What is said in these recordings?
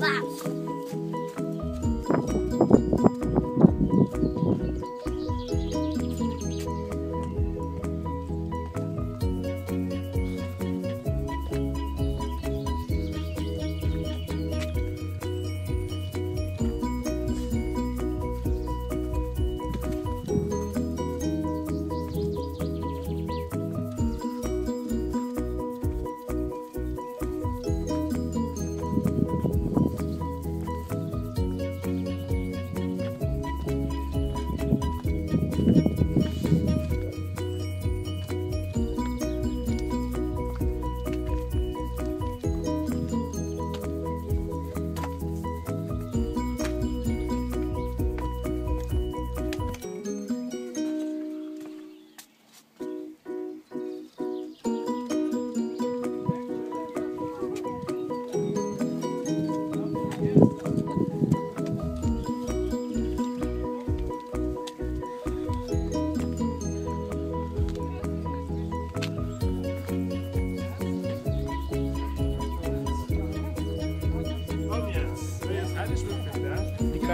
爸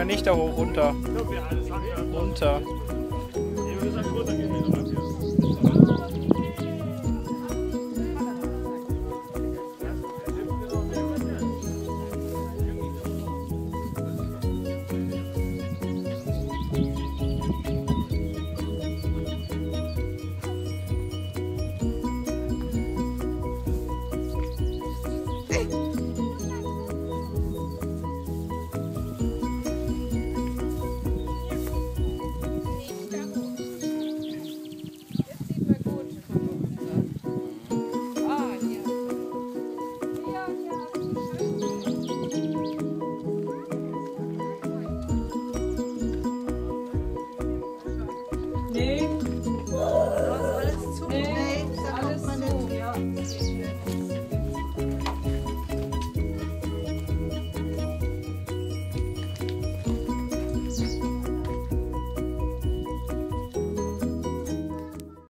Nicht da hoch, runter. Runter.